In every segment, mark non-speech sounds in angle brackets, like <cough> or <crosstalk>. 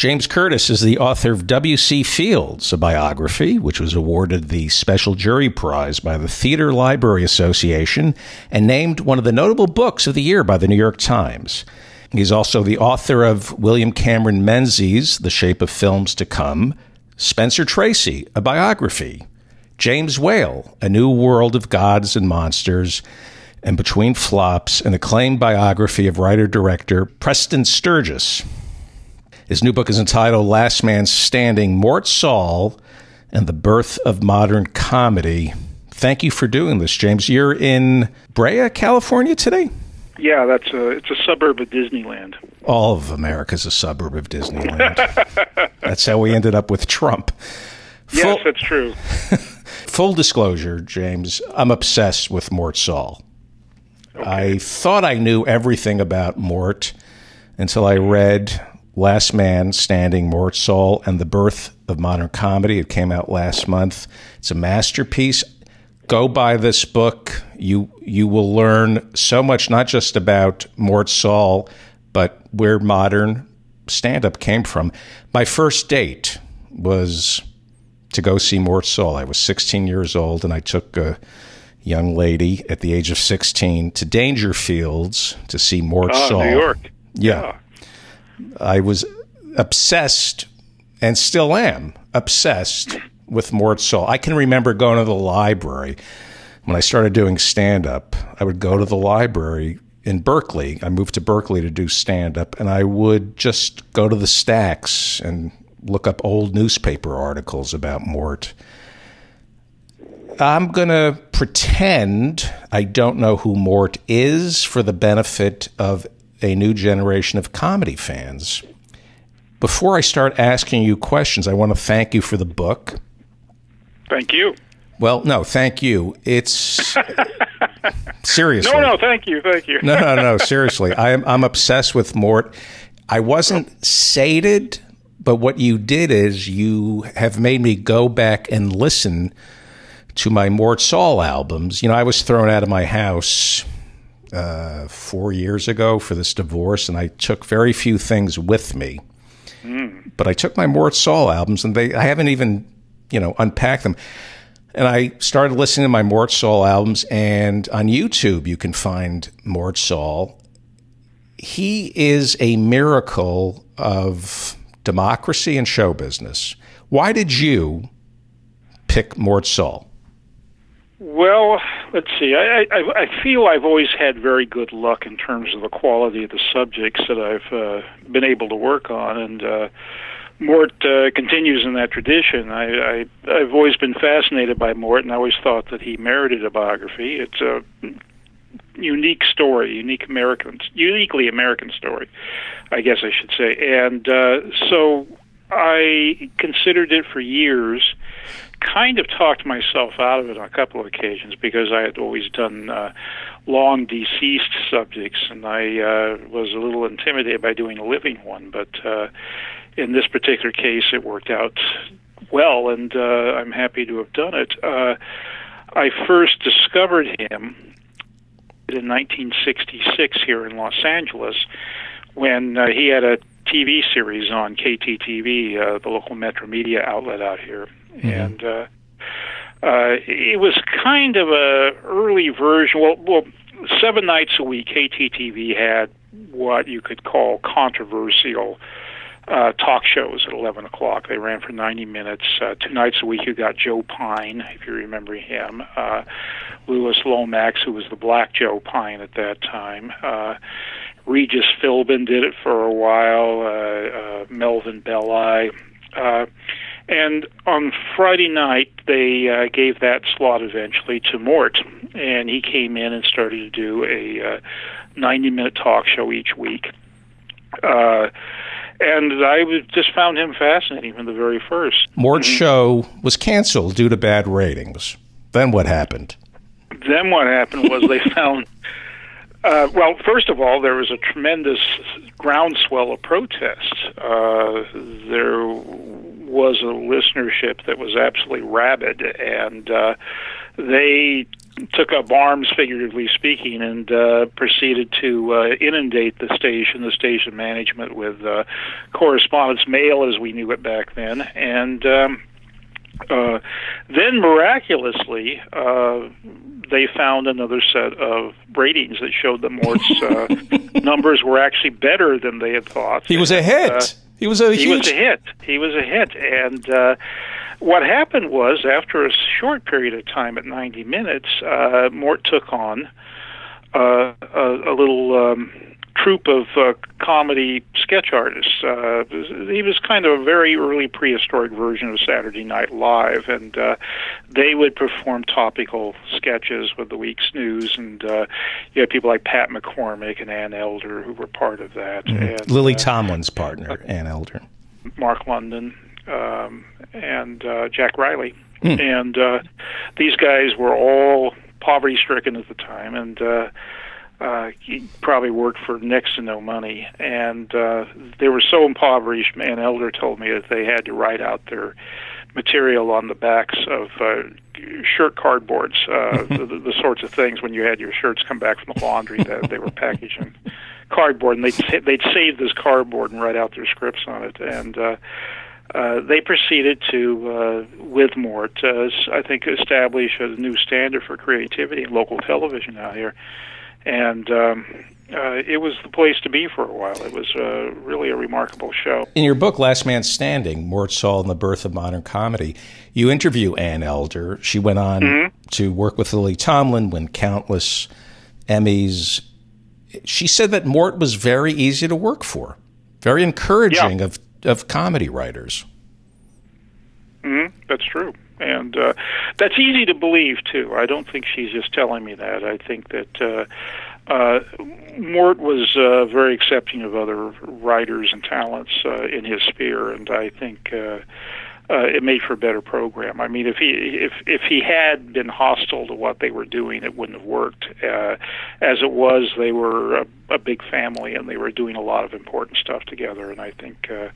James Curtis is the author of W.C. Fields, a biography, which was awarded the Special Jury Prize by the Theater Library Association and named one of the notable books of the year by the New York Times. He's also the author of William Cameron Menzies' The Shape of Films to Come, Spencer Tracy, a biography, James Whale, A New World of Gods and Monsters, and Between Flops, an acclaimed biography of writer director Preston Sturges. His new book is entitled Last Man Standing Mort Sahl and the Birth of Modern Comedy. Thank you for doing this, James. You're in Brea, California today? Yeah, that's a it's a suburb of Disneyland. All of America's a suburb of Disneyland. <laughs> that's how we ended up with Trump. Full, yes, that's true. <laughs> full disclosure, James, I'm obsessed with Mort Sahl. Okay. I thought I knew everything about Mort until I mm-hmm. read Last Man Standing, Mort Sahl, and the Birth of Modern Comedy. It came out last month. It's a masterpiece. Go buy this book. You you will learn so much, not just about Mort Sahl, but where modern stand up came from. My first date was to go see Mort Sahl. I was 16 years old, and I took a young lady at the age of 16 to Dangerfields to see Mort oh, Sahl. New York. yeah. yeah. I was obsessed and still am obsessed with Mort Sahl. I can remember going to the library when I started doing stand up. I would go to the library in Berkeley. I moved to Berkeley to do stand up, and I would just go to the stacks and look up old newspaper articles about Mort. I'm going to pretend I don't know who Mort is for the benefit of a new generation of comedy fans. Before I start asking you questions, I want to thank you for the book. Thank you. Well, no, thank you. It's <laughs> seriously. No, no, thank you, thank you. no, no, no, seriously. <laughs> I'm I'm obsessed with Mort. I wasn't sated, but what you did is you have made me go back and listen to my Mort Sahl albums. You know, I was thrown out of my house uh, four years ago for this divorce, and I took very few things with me. Mm. But I took my Mort Sahl albums, and they I haven't even you know unpacked them. And I started listening to my Mort Sahl albums, and on YouTube you can find Mort Sahl. He is a miracle of democracy and show business. Why did you pick Mort Sahl? Well, let's see. I, I, I feel I've always had very good luck in terms of the quality of the subjects that I've uh, been able to work on, and uh, Mort uh, continues in that tradition. I, I I've always been fascinated by Mort, and I always thought that he merited a biography. It's a unique story, unique American, uniquely American story, I guess I should say. And uh, so I considered it for years kind of talked myself out of it on a couple of occasions because I had always done uh, long deceased subjects, and I uh, was a little intimidated by doing a living one. But uh, in this particular case, it worked out well, and uh, I'm happy to have done it. Uh, I first discovered him in 1966 here in Los Angeles when uh, he had a TV series on KTTV, uh, the local Metro Media outlet out here, mm-hmm. and uh, uh, it was kind of a early version. Well, well, seven nights a week, KTTV had what you could call controversial uh, talk shows at 11 o'clock. They ran for 90 minutes. Uh, two nights a week, you got Joe Pyne, if you remember him. Uh, Louis Lomax, who was the Black Joe Pyne at that time. Uh, Regis Philbin did it for a while. Uh, uh, Melvin Belli. Uh, and on Friday night, they uh, gave that slot eventually to Mort, and he came in and started to do a uh, 90 minute talk show each week. Uh, and I just found him fascinating from the very first. Mort's mm-hmm. show was canceled due to bad ratings. Then what happened? Then what happened was they <laughs> found. Uh, well, first of all, there was a tremendous groundswell of protest. Uh, there was a listenership that was absolutely rabid, and uh, they took up arms, figuratively speaking, and uh, proceeded to uh, inundate the station, the station management, with uh, correspondence mail as we knew it back then, and. Um, uh, then miraculously, uh, they found another set of ratings that showed that Mort's <laughs> uh, numbers were actually better than they had thought. He was a hit. Uh, he was a he huge... was a hit. He was a hit, and uh, what happened was after a short period of time at 90 minutes, uh, Mort took on uh, a, a little um, troupe of uh, comedy sketch artists. Uh, he was kind of a very early prehistoric version of Saturday Night Live, and uh, they would perform topical sketches with the week's news. And uh, you had people like Pat McCormick and Ann Elder who were part of that. Mm-hmm. And, Lily uh, Tomlin's partner, Ann Elder. Marc London um, and uh, Jack Riley, mm. and uh, these guys were all poverty stricken at the time, and uh, uh, he probably worked for next to no money, and uh, they were so impoverished. Ann Elder told me that they had to write out their material on the backs of uh, shirt cardboards, uh, <laughs> the, the sorts of things when you had your shirts come back from the laundry that they were packaging <laughs> cardboard, and they'd they'd save this cardboard and write out their scripts on it, and uh, uh, they proceeded to, uh, with Mort, uh, I think, establish a new standard for creativity in local television out here. And um, uh, it was the place to be for a while. It was uh, really a remarkable show. In your book, Last Man Standing Mort Sahl and the Birth of Modern Comedy, you interview Ann Elder. She went on mm-hmm. to work with Lily Tomlin, win countless Emmys. She said that Mort was very easy to work for, very encouraging yeah. of of comedy writers. Mm-hmm. That's true, and uh, that's easy to believe too. I don't think she's just telling me that. I think that uh, uh, Mort was uh, very accepting of other writers and talents uh, in his sphere, and I think. Uh, uh, it made for a better program. I mean, if he if if he had been hostile to what they were doing, it wouldn't have worked. Uh, as it was, they were a, a big family and they were doing a lot of important stuff together. And I think uh,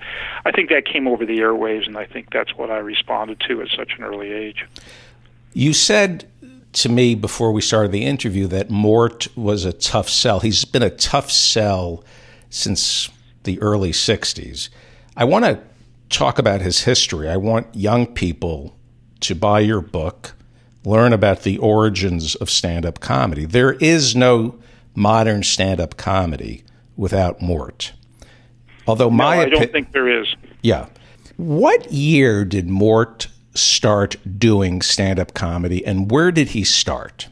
I think that came over the airwaves, and I think that's what I responded to at such an early age. You said to me before we started the interview that Mort was a tough sell. He's been a tough sell since the early '60s. I want to talk about his history. I want young people to buy your book, learn about the origins of stand up comedy. There is no modern stand up comedy without Mort. Although my no, I don't think there is. Yeah. What year did Mort start doing stand up comedy and where did he start?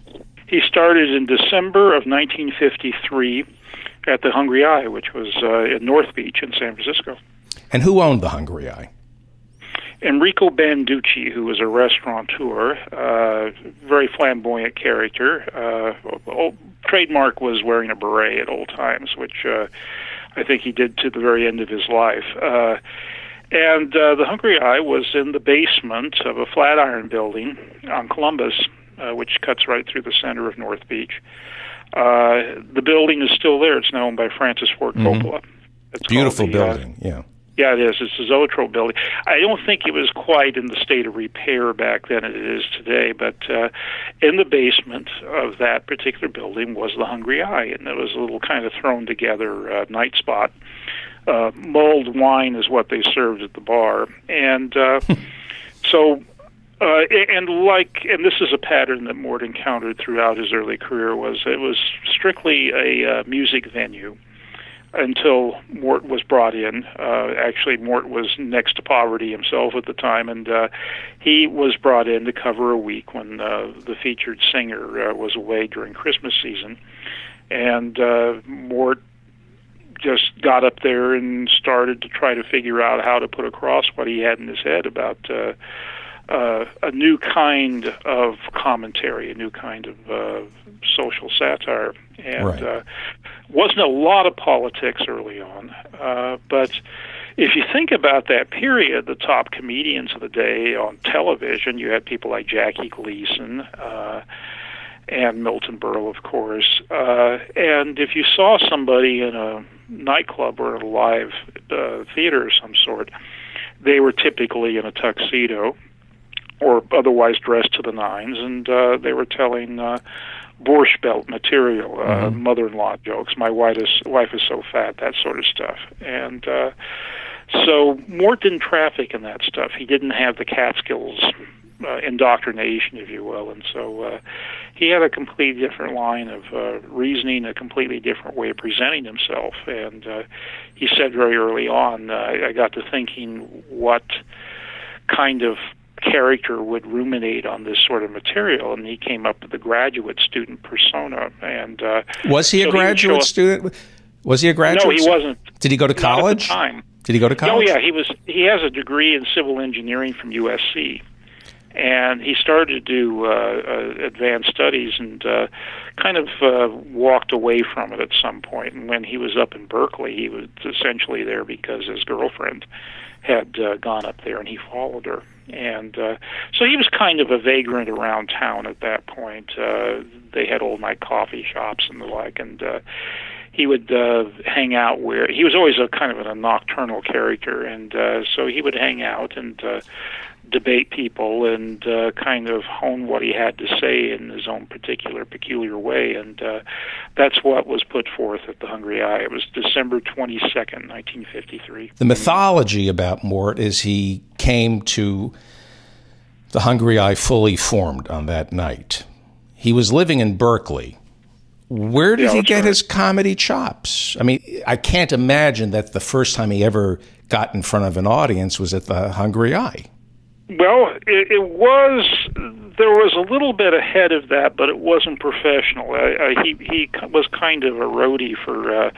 He started in December of 1953 at the Hungry i, which was uh, in North Beach in San Francisco. And who owned the Hungry i? Enrico Banducci, who was a restaurateur, uh, very flamboyant character. Uh, old, trademark was wearing a beret at all times, which uh, I think he did to the very end of his life. Uh, and uh, the Hungry i was in the basement of a Flatiron building on Columbus, uh, which cuts right through the center of North Beach. Uh, the building is still there. It's now owned by Francis Ford. Coppola. Mm-hmm. It's Beautiful the, uh, building, yeah. Yeah, it is. It's a Zoetrope building. I don't think it was quite in the state of repair back then as it is today, but uh, in the basement of that particular building was the Hungry i, and it was a little kind of thrown together uh, night spot. Uh, mulled wine is what they served at the bar, and uh, <laughs> so uh, and like, and this is a pattern that Mort encountered throughout his early career was it was strictly a uh, music venue until Mort was brought in. Uh, actually, Mort was next to poverty himself at the time, and uh, he was brought in to cover a week when uh, the featured singer uh, was away during Christmas season. And uh, Mort just got up there and started to try to figure out how to put across what he had in his head about. Uh, uh, a new kind of commentary, a new kind of uh, social satire, and right. uh, wasn't a lot of politics early on. Uh, but if you think about that period, the top comedians of the day on television, you had people like Jackie Gleason. Uh, and Milton Berle, of course. Uh, and if you saw somebody in a nightclub or a live uh, theater of some sort, they were typically in a tuxedo or otherwise dressed to the nines, and uh, they were telling uh, Borscht Belt material, uh, Mm-hmm. mother-in-law jokes. My wife is wife is so fat, that sort of stuff, and. Uh, so Mort didn't traffic in that stuff. He didn't have the Catskills uh, indoctrination, if you will, and so uh, he had a completely different line of uh, reasoning, a completely different way of presenting himself. And uh, he said very early on, uh, I got to thinking what kind of character would ruminate on this sort of material, and he came up with the graduate student persona. And uh, Was he a so he graduate up- student? Was he a graduate? no, he student? wasn't. Did he go to Not at the college? time. Did he go to college? Oh yeah, he was. He has a degree in civil engineering from USC, and he started to do uh, uh, advanced studies and uh, kind of uh, walked away from it at some point. And when he was up in Berkeley, he was essentially there because his girlfriend had uh, gone up there, and he followed her. And uh, so he was kind of a vagrant around town at that point. Uh, they had old night coffee shops and the like, and uh, he would uh, hang out where he was always a kind of a nocturnal character, and uh, so he would hang out and uh, debate people and uh, kind of hone what he had to say in his own particular peculiar way, and uh, that's what was put forth at the Hungry i. It was December twenty second, nineteen fifty three. The mythology about Mort is he came to the Hungry i fully formed on that night. He was living in Berkeley. Where did Yeah, he get right. his comedy chops? I mean, I can't imagine that the first time he ever got in front of an audience was at the Hungry i. Well, it, it was. There was a little bit ahead of that, but it wasn't professional. Uh, uh, he he was kind of a roadie for uh,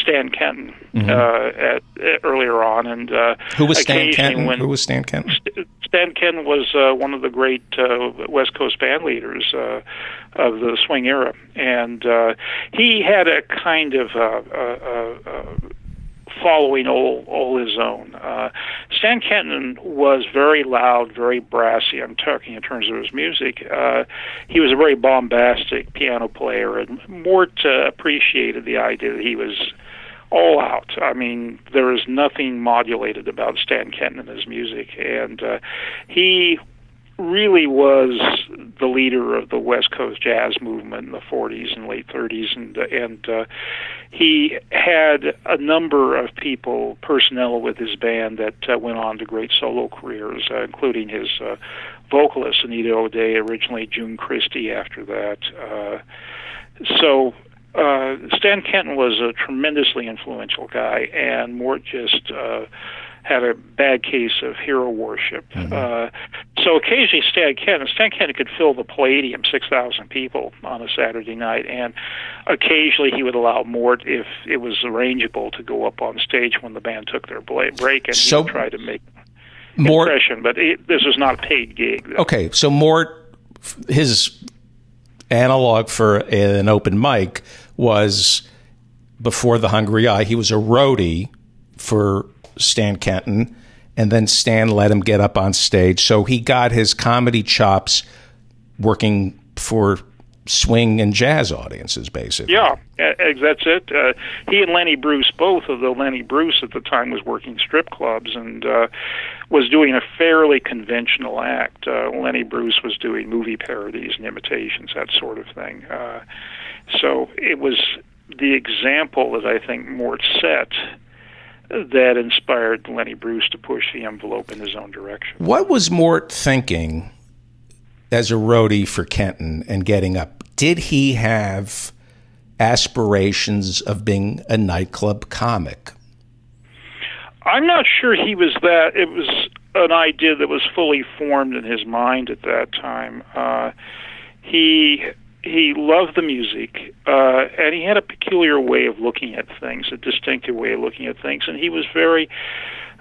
Stan Kenton uh, at, at earlier on, and uh, Mm-hmm. Who was Stan Kenton? When Who was Stan Kenton? Stan Kenton was uh, one of the great uh, West Coast band leaders uh, of the swing era, and uh, he had a kind of uh, uh, uh, following all all his own. Uh, Stan Kenton was very loud, very brassy. I'm talking in terms of his music. Uh, he was a very bombastic piano player, and Mort uh, appreciated the idea that he was all out. I mean, there is nothing modulated about Stan Kenton and his music, and uh, he really was the leader of the West Coast jazz movement in the 40s and late 30s, and and uh, he had a number of people, personnel with his band that uh, went on to great solo careers, uh, including his uh, vocalist Anita O'Day, originally June Christy. After that, uh, so uh, Stan Kenton was a tremendously influential guy, and Mort just uh, had a bad case of hero worship. Uh, so occasionally, Stan Kenton, Stan Kenton could fill the Palladium, six thousand people on a Saturday night, and occasionally he would allow Mort, if it was arrangeable, to go up on stage when the band took their break, and So- he try to make Mort. impression. But it, this was not a paid gig. Okay, so Mort, his analog for an open mic was before the Hungry i. He was a roadie for Stan Kenton, and then Stan let him get up on stage. So he got his comedy chops working for swing and jazz audiences, basically. Yeah, that's it. Uh, he and Lenny Bruce, both, although Lenny Bruce at the time was working strip clubs and uh, was doing a fairly conventional act. Uh, Lenny Bruce was doing movie parodies and imitations, that sort of thing. Uh, so it was the example that I think Mort set that inspired Lenny Bruce to push the envelope in his own direction. What was Mort thinking as a roadie for Kenton and getting up? Did he have aspirations of being a nightclub comic? I'm not sure he was that. It was an idea that was fully formed in his mind at that time. Uh, he he loved the music, uh, and he had a peculiar way of looking at things, a distinctive way of looking at things, and he was very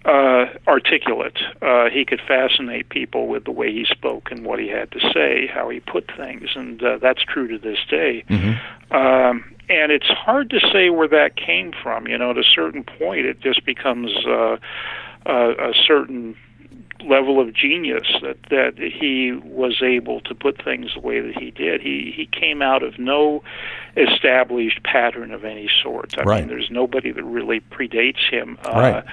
uh, articulate. Uh, he could fascinate people with the way he spoke and what he had to say, how he put things, and uh, that's true to this day. Um, and it's hard to say where that came from. You know, at a certain point, it just becomes uh, a, a certain level of genius that that he was able to put things the way that he did. He he came out of no established pattern of any sort. I Right. mean, there's nobody that really predates him. Uh, Right.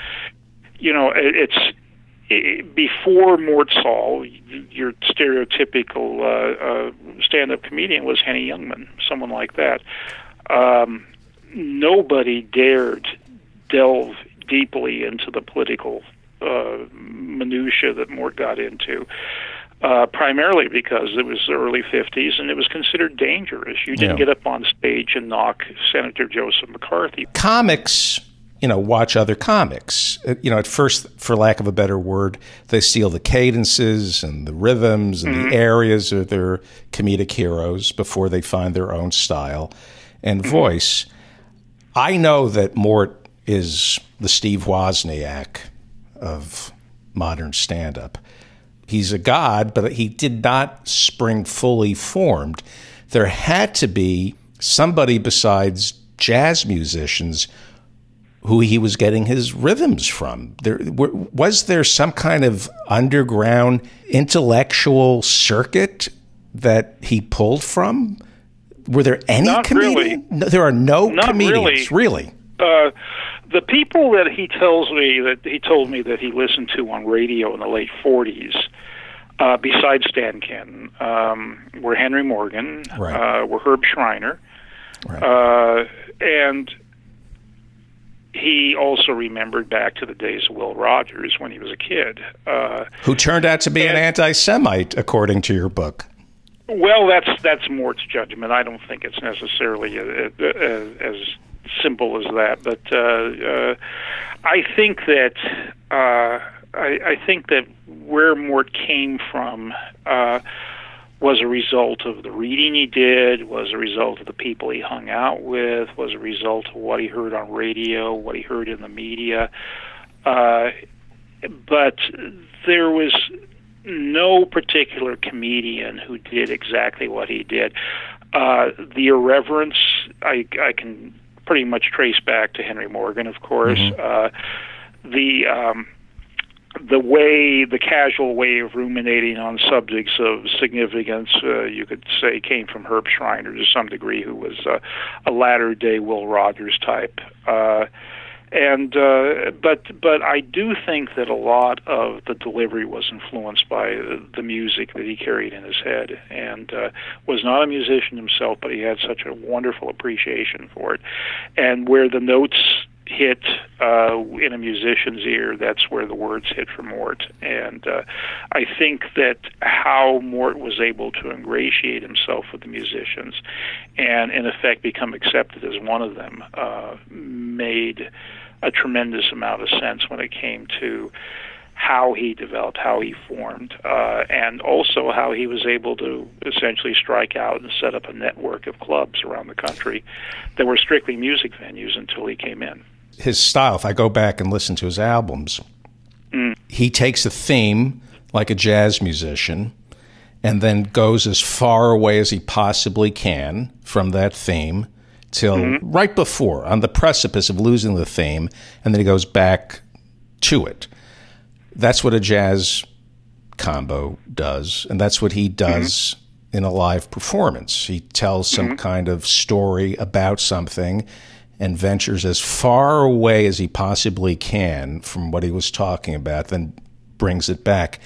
You know, it, it's before Mort Sahl, your stereotypical uh, uh, stand-up comedian was Henny Youngman, someone like that. Um, nobody dared delve deeply into the political uh, minutia that Mort got into. Uh, primarily because it was the early 50s and it was considered dangerous. You didn't yeah. get up on stage and knock Senator Joseph McCarthy. Comics you know, watch other comics. Uh, you know, at first, for lack of a better word, they steal the cadences and the rhythms and mm-hmm. the areas of their comedic heroes before they find their own style and mm-hmm. voice. I know that Mort is the Steve Wozniak of modern stand up. He's a god, but he did not spring fully formed. There had to be somebody besides jazz musicians who he was getting his rhythms from. There was there some kind of underground intellectual circuit that he pulled from. Were there any Not comedians? Really. No, there are no Not comedians. Really. really? Uh, the people that he tells me that he told me that he listened to on radio in the late '40s, uh, besides Stan Kenton, um, were Henry Morgan, right. uh, were Herb Shriner, right. Uh, and he also remembered back to the days of Will Rogers when he was a kid. Uh, Who turned out to be and, an anti Semite, according to your book. Well, that's that's Mort's judgment. I don't think it's necessarily a, a, a, as simple as that, but uh, uh, I think that uh, I, I think that where Mort came from uh, was a result of the reading he did, was a result of the people he hung out with, was a result of what he heard on radio, what he heard in the media. Uh, but there was no particular comedian who did exactly what he did. Uh, the irreverence, I, I can pretty much trace back to Henry Morgan, of course. Mm-hmm. Uh, the um, the way, the casual way of ruminating on subjects of significance, uh, you could say, came from Herb Shriner to some degree, who was uh, a latter day Will Rogers type. Uh, and uh, but but I do think that a lot of the delivery was influenced by the music that he carried in his head, and uh, was not a musician himself, but he had such a wonderful appreciation for it, and where the notes hit uh, in a musician's ear, that's where the words hit for Mort. And uh, I think that how Mort was able to ingratiate himself with the musicians and, in effect, become accepted as one of them uh, made a tremendous amount of sense when it came to how he developed, how he formed, uh, and also how he was able to essentially strike out and set up a network of clubs around the country that were strictly music venues until he came in his style, if I go back and listen to his albums, mm. he takes a theme like a jazz musician and then goes as far away as he possibly can from that theme till mm-hmm. right before, on the precipice of losing the theme, and then he goes back to it. That's what a jazz combo does, and that's what he does mm-hmm. in a live performance. He tells some mm-hmm. kind of story about something and ventures as far away as he possibly can from what he was talking about, then brings it back.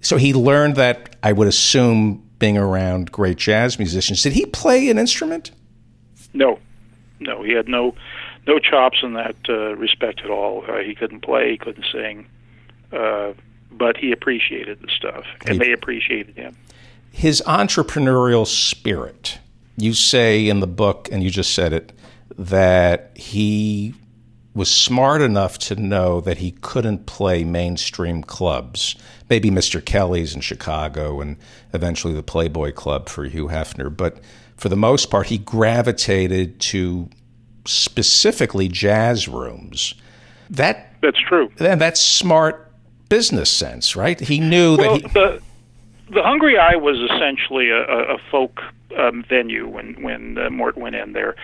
So he learned that, I would assume, being around great jazz musicians. Did he play an instrument? No, no, he had no no chops in that uh, respect at all. Uh, he couldn't play, he couldn't sing, uh, but he appreciated the stuff, and he, they appreciated him. His entrepreneurial spirit. You say in the book, and you just said it, that he was smart enough to know that he couldn't play mainstream clubs, maybe Mr. Kelly's in Chicago and eventually the Playboy Club for Hugh Hefner. But for the most part, he gravitated to specifically jazz rooms. That that's true. And that's smart business sense, right? He knew well, that he. The, the Hungry i was essentially a, a folk um, venue when when uh, Mort went in there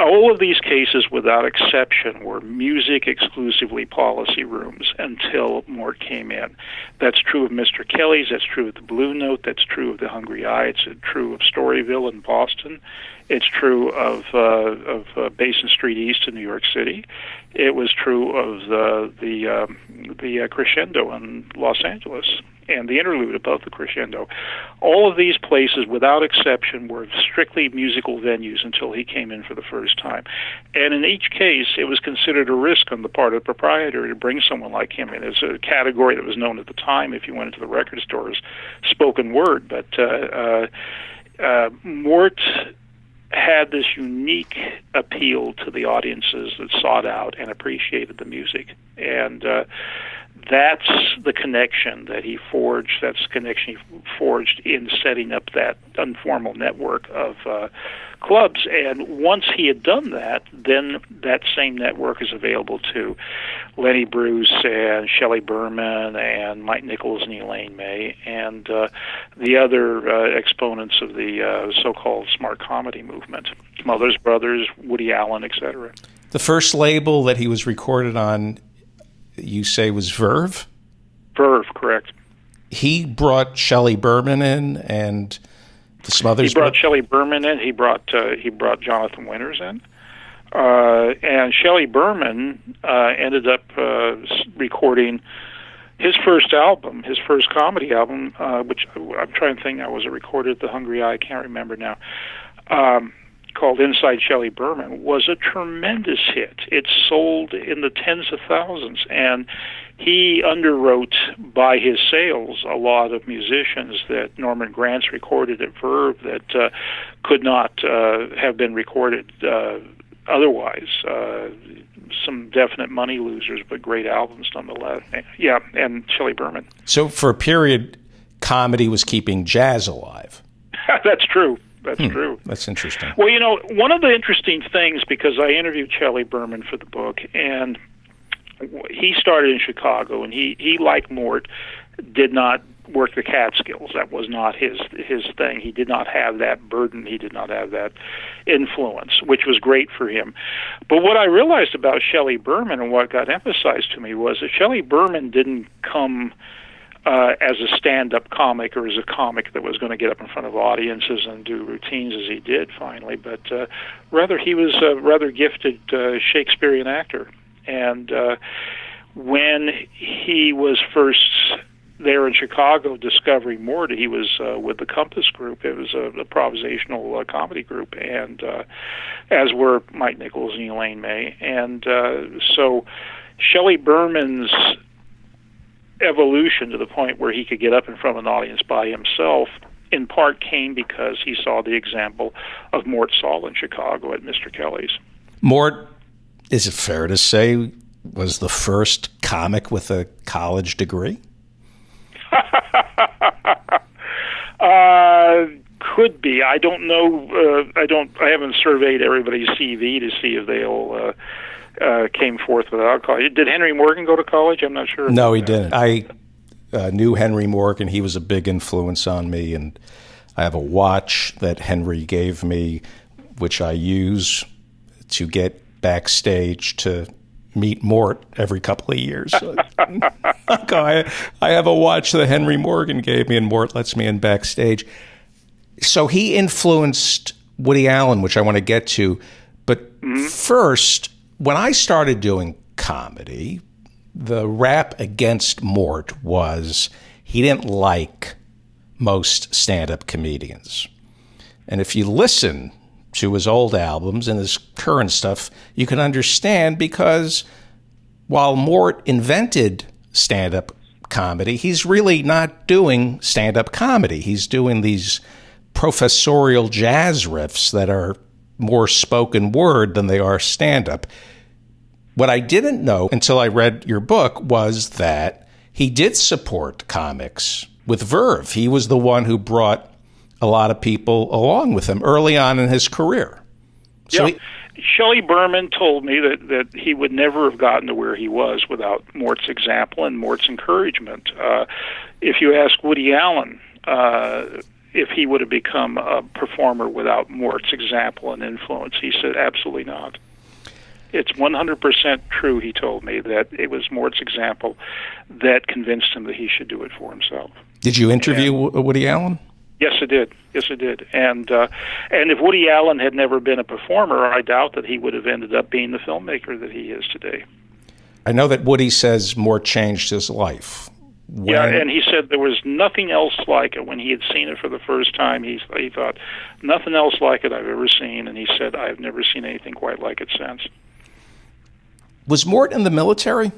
all of these cases, without exception, were music exclusively policy rooms until Mort came in. That's true of Mr. Kelly's, that's true of the Blue Note, that's true of the Hungry i, it's true of Storyville in Boston, it's true of uh, of uh, Basin Street East in New York City. It was true of the the um, the uh, Crescendo in Los Angeles and the interlude above the crescendo. All of these places, without exception, were strictly musical venues until he came in for the first time. And in each case, it was considered a risk on the part of the proprietor to bring someone like him in. It's a category that was known at the time, if you went into the record stores, spoken word. But uh, uh, uh, Mort had this unique appeal to the audiences that sought out and appreciated the music. And uh, that's the connection that he forged. That's the connection he forged in setting up that informal network of uh, clubs. And once he had done that, then that same network is available to Lenny Bruce and Shelley Berman and Mike Nichols and Elaine May and uh, the other uh, exponents of the uh, so-called smart comedy movement, Smothers Brothers, Woody Allen, etc. The first label that he was recorded on you say was Verve? Verve, correct. He brought Shelley Berman in and the Smothers. He brought Shelley Berman in. He brought uh, he brought Jonathan Winters in, uh, and Shelley Berman uh, ended up uh, recording his first album, his first comedy album, uh, which I'm trying to think now was it recorded at the Hungry Eye? I can't remember now. Um, called Inside Shelley Berman was a tremendous hit. It sold in the tens of thousands, and he underwrote by his sales a lot of musicians that Norman Granz recorded at Verve that uh, could not uh, have been recorded uh, otherwise. Uh, some definite money losers, but great albums nonetheless. Yeah, and Shelley Berman. So for a period, comedy was keeping jazz alive. <laughs> That's true. That's hmm, true. That's interesting. Well, you know, one of the interesting things because I interviewed Shelley Berman for the book, and he started in Chicago, and he he like Mort did not work the Catskills. That was not his his thing. He did not have that burden. He did not have that influence, which was great for him. But what I realized about Shelley Berman and what got emphasized to me was that Shelley Berman didn't come uh, as a stand-up comic or as a comic that was going to get up in front of audiences and do routines as he did finally, but uh, rather he was a rather gifted uh, Shakespearean actor. And uh, when he was first there in Chicago discovering Mort, he was uh, with the Compass Group. It was a, a improvisational uh, comedy group, and uh, as were Mike Nichols and Elaine May. And uh, so Shelley Berman's evolution to the point where he could get up in front of an audience by himself in part came because he saw the example of Mort Sahl in Chicago at Mr. Kelly's. Mort, is it fair to say, was the first comic with a college degree? <laughs> uh, could be. I don't know. Uh, I don't. I haven't surveyed everybody's CV to see if they'll uh, uh, came forth without college. Did Henry Morgan go to college? I'm not sure. No, he didn't. I uh, knew Henry Morgan. He was a big influence on me, and I have a watch that Henry gave me, which I use to get backstage to meet Mort every couple of years. <laughs> I, I have a watch that Henry Morgan gave me, and Mort lets me in backstage. So he influenced Woody Allen, which I want to get to. But mm-hmm. first, when I started doing comedy, the rap against Mort was he didn't like most stand up comedians. And if you listen to his old albums and his current stuff, you can understand because while Mort invented stand up comedy, he's really not doing stand up comedy. He's doing these professorial jazz riffs that are more spoken word than they are stand up. What I didn't know until I read your book was that he did support comics with Verve. He was the one who brought a lot of people along with him early on in his career. So yeah. He, Shelley Berman told me that, that he would never have gotten to where he was without Mort's example and Mort's encouragement. Uh, if you ask Woody Allen, uh, if he would have become a performer without Mort's example and influence. He said, absolutely not. It's 100% true, he told me, that it was Mort's example that convinced him that he should do it for himself. Did you interview and, Woody Allen? Yes, I did. Yes, I did. And uh, and if Woody Allen had never been a performer, I doubt that he would have ended up being the filmmaker that he is today. I know that Woody says Mort changed his life. When... Yeah, and he said there was nothing else like it when he had seen it for the first time. He he thought nothing else like it I've ever seen, and he said I've never seen anything quite like it since. Was Mort in the military?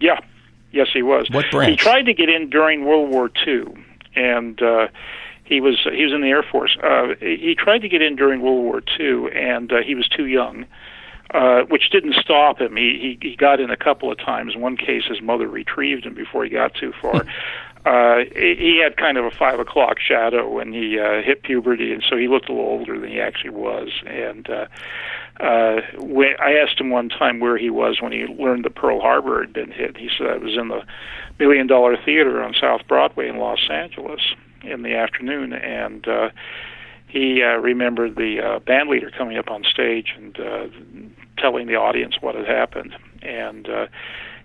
Yeah, yes, he was. What branch? He tried to get in during World War II, and uh, he was he was in the Air Force. Uh, he tried to get in during World War II, and uh, he was too young uh, which didn't stop him. He, he he got in a couple of times. In one case, his mother retrieved him before he got too far. <laughs> uh, he had kind of a five o'clock shadow when he uh, hit puberty, and so he looked a little older than he actually was. And uh, uh, when I asked him one time where he was when he learned that Pearl Harbor had been hit, he said I was in the Million Dollar Theater on South Broadway in Los Angeles in the afternoon, and uh, he uh, remembered the uh, band leader coming up on stage and uh, telling the audience what had happened. And uh,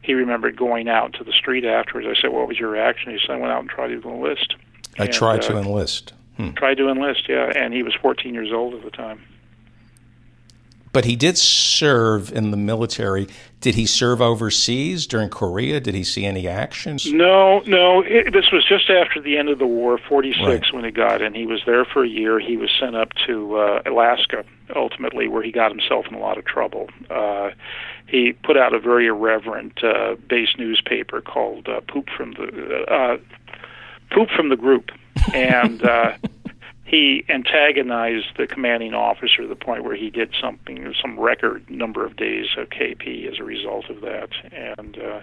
he remembered going out to the street afterwards. I said, "What was your reaction?" He said, "I went out and tried to enlist." I and, tried to uh, enlist. Hmm. Tried to enlist, yeah. And he was 14 years old at the time. But he did serve in the military. Did he serve overseas during Korea? Did he see any actions? No, no. It, this was just after the end of the war, 46, right. when he got in. He was there for a year. He was sent up to uh, Alaska, ultimately, where he got himself in a lot of trouble. Uh, he put out a very irreverent uh, base newspaper called uh, "Poop from the uh, Poop from the Group," and uh, <laughs> he antagonized the commanding officer to the point where he did something, some record number of days of KP as a result of that. And uh,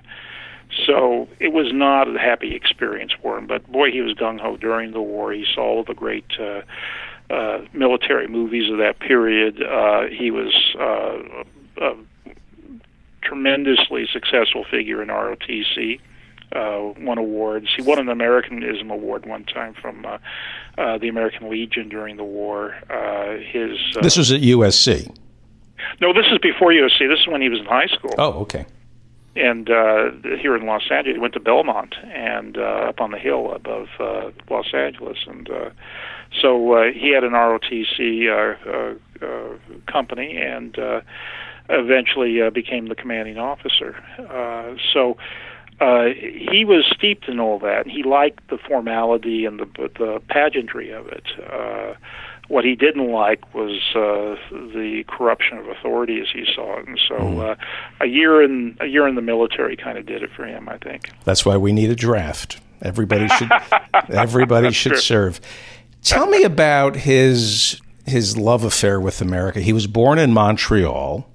so it was not a happy experience for him. But boy, he was gung ho during the war. He saw all the great. Uh, uh, military movies of that period. Uh, he was uh, a tremendously successful figure in ROTC uh, won awards. He won an Americanism Award one time from uh, uh, the American Legion during the war. Uh, his uh, this was at USC. No, this is before USC. This is when he was in high school. Oh, okay. And uh, here in Los Angeles, he went to Belmont and uh, up on the hill above uh, Los Angeles, and uh, so uh, he had an ROTC uh, uh, uh, company, and uh, eventually uh, became the commanding officer. Uh, so uh, he was steeped in all that. He liked the formality and the the pageantry of it. Uh, what he didn't like was uh, the corruption of authority as he saw it, and so mm. uh, a year in a year in the military kind of did it for him. I think that's why we need a draft. Everybody should <laughs> everybody should true. serve. Tell me about his his love affair with America. He was born in Montreal.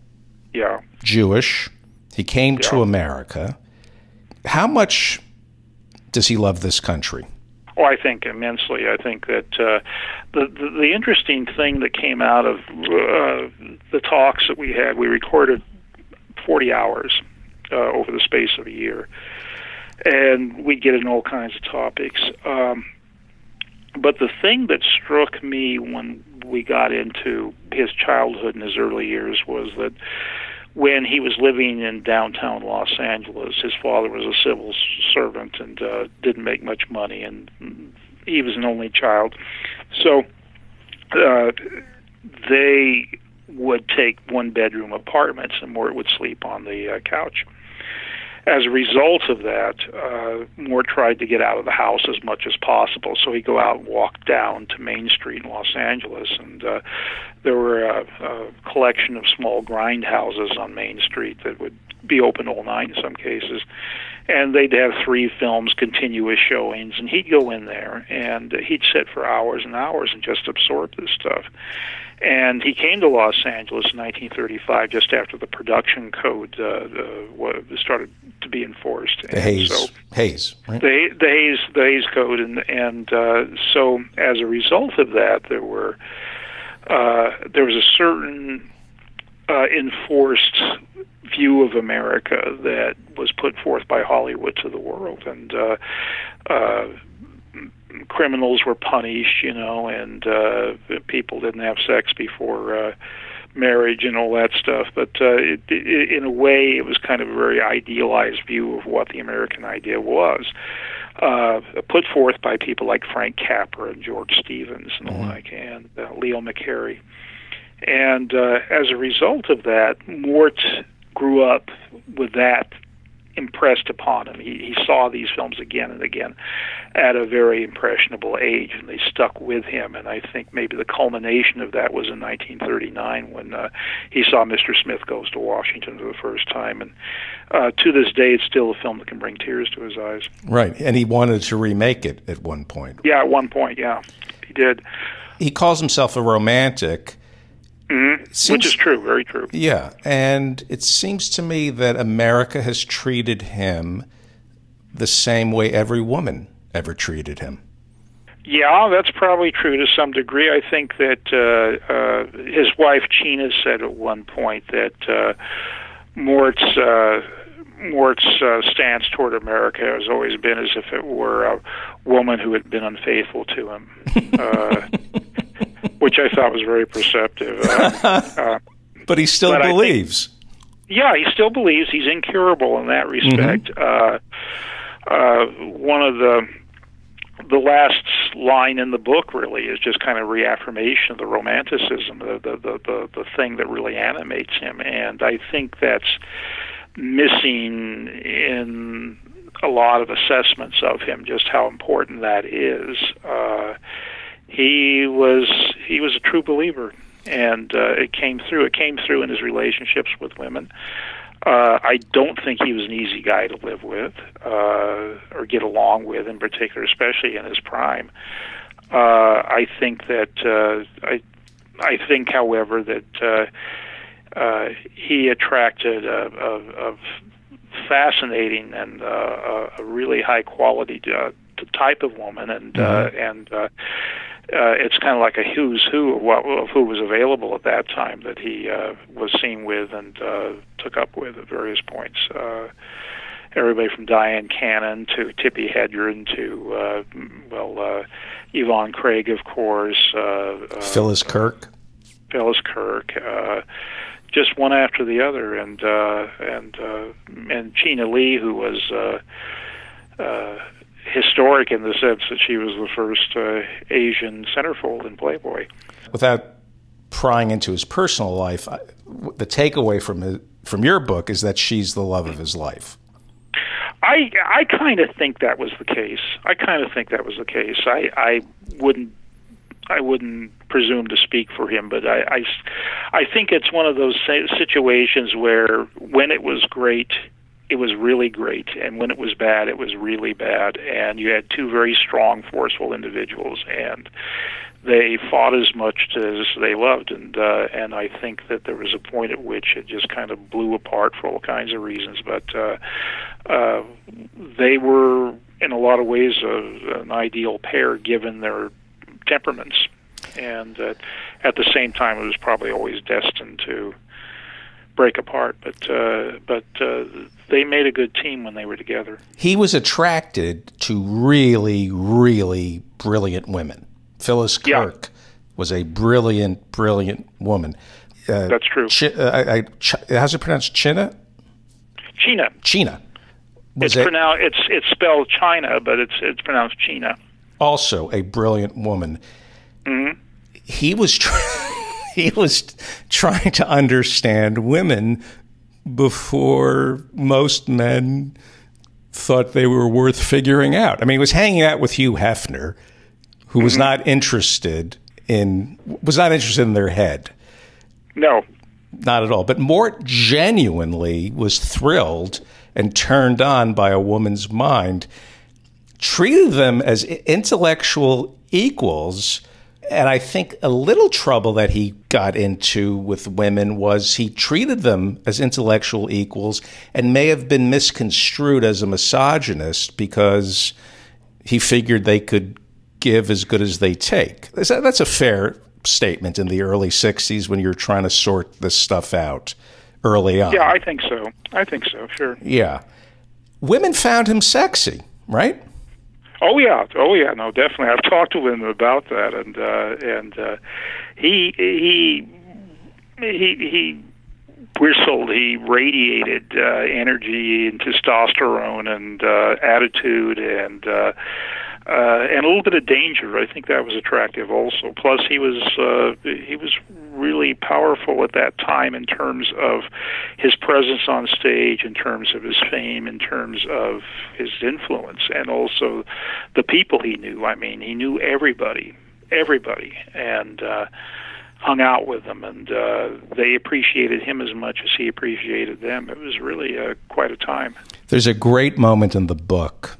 Yeah. Jewish. He came yeah. to America. How much does he love this country? Oh, I think immensely. I think that uh, the, the the interesting thing that came out of uh, the talks that we had, we recorded 40 hours uh, over the space of a year, and we get in all kinds of topics. Um, but the thing that struck me when we got into his childhood and his early years was that when he was living in downtown Los Angeles. His father was a civil servant and uh, didn't make much money, and he was an only child. So uh, they would take one bedroom apartments, and Mort would sleep on the uh, couch as a result of that, uh, Mort tried to get out of the house as much as possible. So he'd go out and walk down to Main Street in Los Angeles, and uh, there were a, a collection of small grindhouses on Main Street that would be open all night in some cases. And they'd have three films, continuous showings, and he'd go in there and he'd sit for hours and hours and just absorb this stuff. And he came to Los Angeles in 1935, just after the production code uh, uh, started to be enforced. The Hays, so, Hays, right? the, the Hays, the Hays Code, and and uh, so as a result of that, there were uh, there was a certain uh, enforced view of America that was put forth by Hollywood to the world, and uh, uh, criminals were punished, you know, and uh, people didn't have sex before uh, marriage and all that stuff. But uh, it, it, in a way, it was kind of a very idealized view of what the American idea was. Uh, put forth by people like Frank Capra and George Stevens and mm-hmm. the like, and uh, Leo McCarey. And uh, as a result of that, Mort grew up with that impressed upon him. He, he saw these films again and again at a very impressionable age, and they stuck with him. And I think maybe the culmination of that was in 1939 when uh, he saw Mr. Smith Goes to Washington for the first time. And uh, to this day, it's still a film that can bring tears to his eyes. Right, and he wanted to remake it at one point. Yeah, at one point, yeah, he did. He calls himself a romantic Mm-hmm. Seems, Which is true, very true. Yeah, and it seems to me that America has treated him the same way every woman ever treated him. Yeah, that's probably true to some degree. I think that uh, uh, his wife China said at one point that uh, Mort's uh, Mort's uh, stance toward America has always been as if it were a woman who had been unfaithful to him. <laughs> Uh, which I thought was very perceptive. Uh, <laughs> uh, but he still but believes. Think, yeah, he still believes he's incurable in that respect. Mm-hmm. Uh, uh, one of the the last line in the book really is just kind of reaffirmation of the romanticism, the the the the, the thing that really animates him, and I think that's missing in a lot of assessments of him, just how important that is. Uh, he was he was a true believer, and uh, it came through. It came through in his relationships with women. Uh, I don't think he was an easy guy to live with uh, or get along with, in particular, especially in his prime. Uh, I think that uh, I I think, however, that uh, uh, he attracted a, a, a fascinating and uh, a really high quality uh, type of woman, and mm-hmm. uh, and uh, uh, it's kind of like a who's who of, what, of who was available at that time that he uh, was seen with and uh, took up with at various points. Uh, everybody from Dyan Cannon to Tippi Hedren to uh, well uh, Yvonne Craig, of course. Uh, uh, Phyllis Kirk. Phyllis Kirk. Uh, just one after the other, and uh, and uh, and China Lee, who was uh, uh, historic in the sense that she was the first uh, Asian centerfold in Playboy. Without prying into his personal life, the takeaway from his, from your book is that she's the love of his life. I I kind of think that was the case. I kind of think that was the case. I I wouldn't I wouldn't presume to speak for him, but I I, I think it's one of those situations where when it was great, it was really great, and when it was bad, it was really bad. And you had two very strong, forceful individuals, and they fought as much as they loved. And uh, and I think that there was a point at which it just kind of blew apart for all kinds of reasons. But uh, uh, they were, in a lot of ways, a, an ideal pair given their temperaments. And uh, at the same time, it was probably always destined to break apart. But uh, but uh, they made a good team when they were together. He was attracted to really, really brilliant women. Phyllis Kirk yeah. was a brilliant, brilliant woman. Uh, That's true. Uh, I, I, ch- how's it pronounced? China. China. China. Was it's it? pronounced. It's it's spelled China, but it's it's pronounced China. Also, a brilliant woman. Mm-hmm. He was. <laughs> <laughs> he was trying to understand women before most men thought they were worth figuring out. I mean, he was hanging out with Hugh Hefner, who was mm-hmm. not interested in was not interested in their head. No, not at all. But Mort genuinely was thrilled and turned on by a woman's mind. Treated them as intellectual equals and I think a little trouble that he got into with women was he treated them as intellectual equals and may have been misconstrued as a misogynist because he figured they could give as good as they take. That's a fair statement in the early 60s when you're trying to sort this stuff out early on. Yeah, I think so. I think so, sure. Yeah. Women found him sexy, right? Oh yeah, oh yeah, no, definitely. I've talked to him about that, and uh, and uh, he he he he bristled. He radiated uh, energy and testosterone and uh, attitude and. Uh, uh, and a little bit of danger. I think that was attractive also. Plus, he was uh, he was really powerful at that time in terms of his presence on stage, in terms of his fame, in terms of his influence, and also the people he knew. I mean, he knew everybody, everybody, and. Uh, hung out with them, and uh, they appreciated him as much as he appreciated them. It was really uh, quite a time. There's a great moment in the book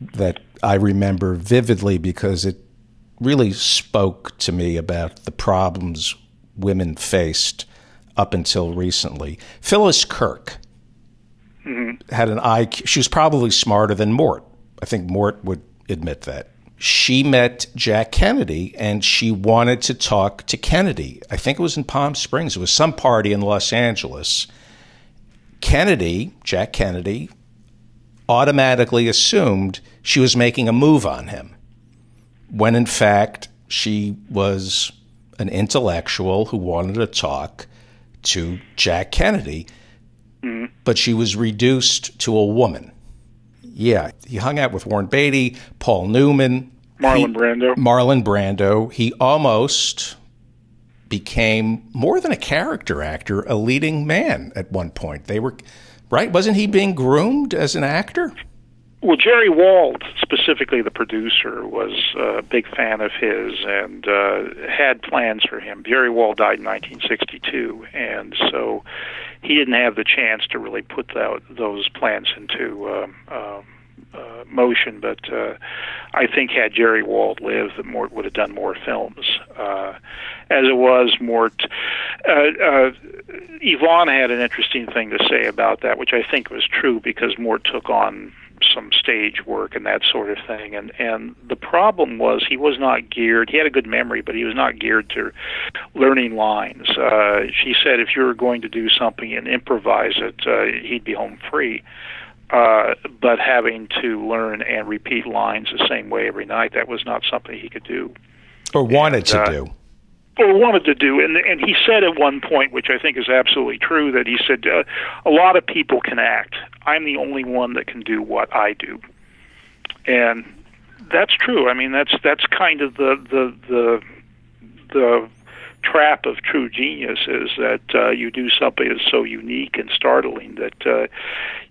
that I remember vividly because it really spoke to me about the problems women faced up until recently. Phyllis Kirk mm-hmm. had an IQ. She was probably smarter than Mort. I think Mort would admit that. She met Jack Kennedy and she wanted to talk to Kennedy. I think it was in Palm Springs. It was some party in Los Angeles. Kennedy, Jack Kennedy, automatically assumed she was making a move on him, when in fact she was an intellectual who wanted to talk to Jack Kennedy, mm-hmm. but she was reduced to a woman. Yeah, he hung out with Warren Beatty, Paul Newman, Marlon he, Brando. Marlon Brando. He almost became more than a character actor, a leading man at one point. They were right? Wasn't he being groomed as an actor? Well, Jerry Wald, specifically the producer, was a big fan of his and uh, had plans for him. Jerry Wald died in 1962, and so he didn't have the chance to really put that, those plans into um, um, uh, motion. But uh, I think had Jerry Wald lived, that Mort would have done more films. Uh, as it was, Mort. Uh, uh, Yvonne had an interesting thing to say about that, which I think was true because Mort took on some stage work and that sort of thing and and the problem was he was not geared he had a good memory but he was not geared to learning lines uh she said if you were going to do something and improvise it uh, he'd be home free uh, but having to learn and repeat lines the same way every night, that was not something he could do. Or wanted and, to uh, do. Or wanted to do. And, and he said at one point, which I think is absolutely true, that he said, uh, a lot of people can act. I'm the only one that can do what I do. And that's true. I mean, that's that's kind of the the the the trap of true genius is that uh, you do something that's so unique and startling that uh,